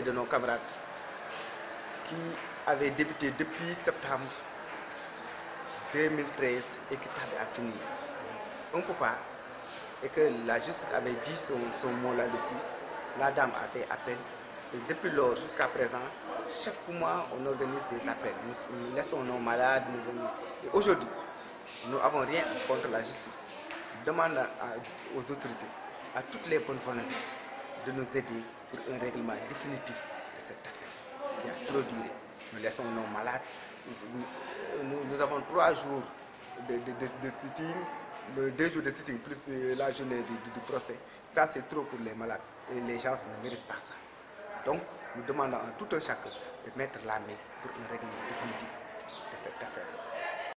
de nos camarades qui avait débuté depuis septembre 2013 et qui tardait à finir. On ne peut pas, et que la justice avait dit son, mot là-dessus, la dame a fait appel. Et depuis lors jusqu'à présent, chaque mois, on organise des appels. Nous, nous laissons nos malades, nous venons. Et aujourd'hui, nous n'avons rien contre la justice. Demande aux autorités, à toutes les bonnes volontés, de nous aider pour un règlement définitif de cette affaire. Il a trop duré. Nous laissons nos malades. Nous, nous avons trois jours de, sitting, de- deux jours de sitting plus euh, la journée du, du- procès. Ça, c'est trop pour les malades. Et les gens ne méritent pas ça. Donc, nous demandons à tout un chacun de mettre la main pour un règlement définitif.